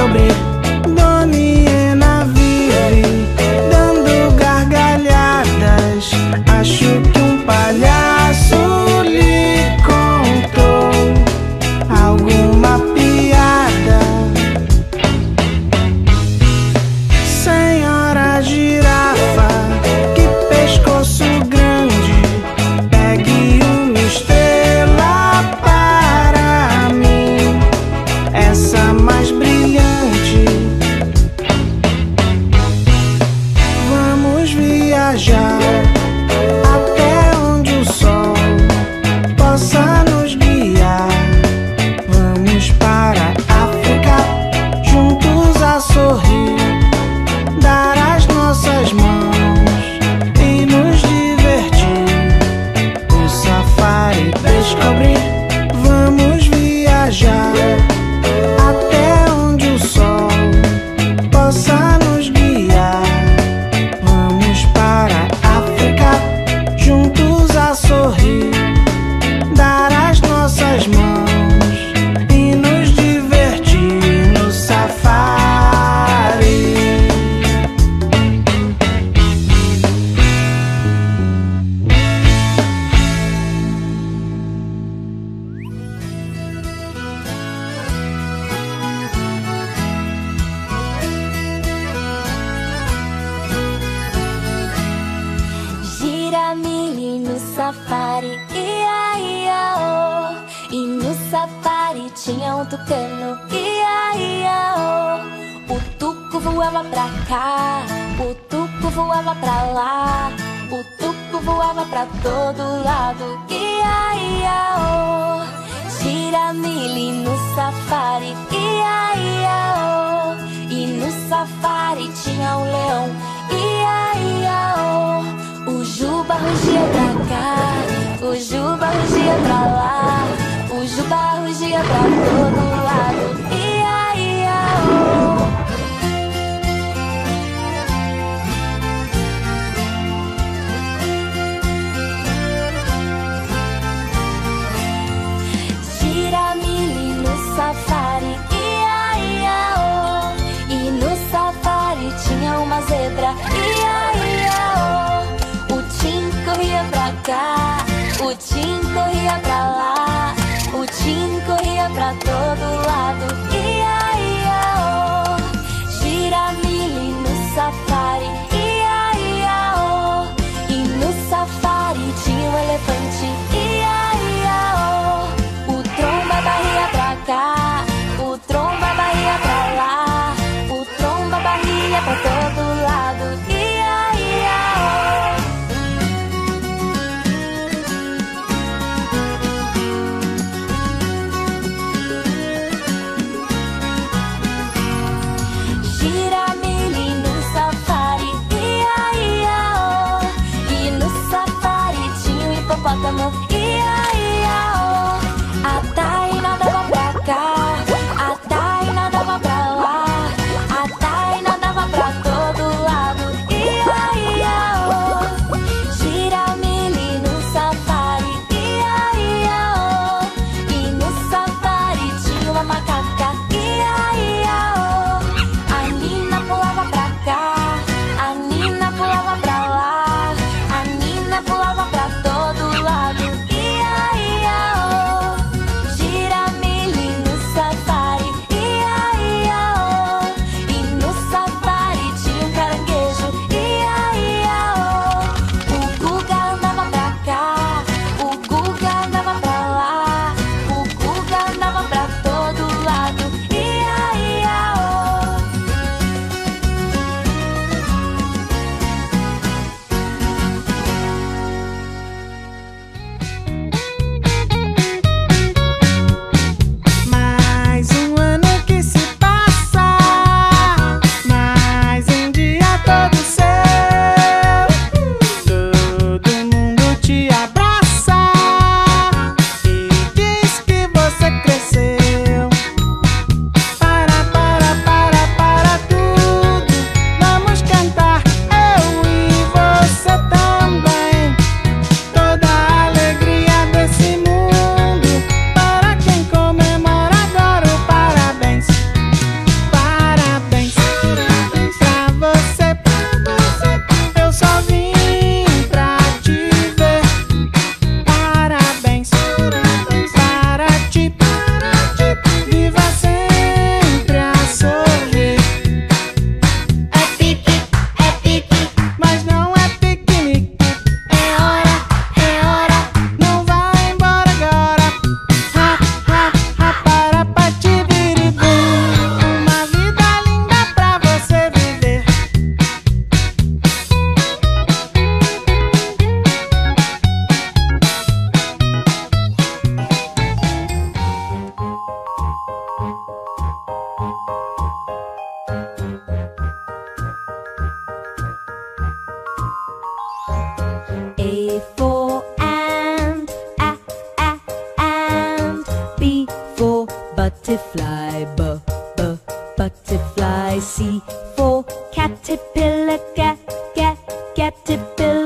come in. mesmas mãos. Piramili no safari, ia, ia, oh. E no safari tinha um tucano, ia, ia, oh. O tuco voava pra cá, o tuco voava pra lá. O tuco voava pra todo lado, ia, ia, oh. Giramili no safari, ia, ia, oh. E no safari Juba rugia pra lá, o juba rugia pra todo lado. Ia, ia, oh. Gira mili no safari, ia, ia, oh. E no safari tinha uma zebra. todo I see for caterpillar, cat, cat, caterpillar.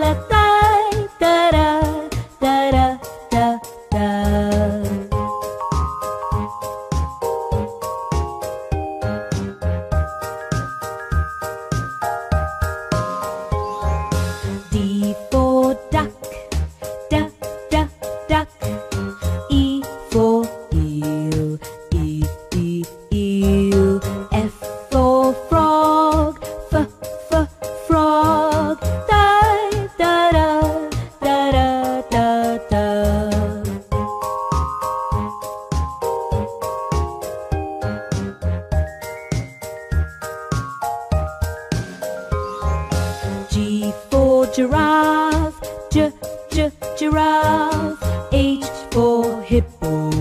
giraffe, gi gi giraffe. H for hippo.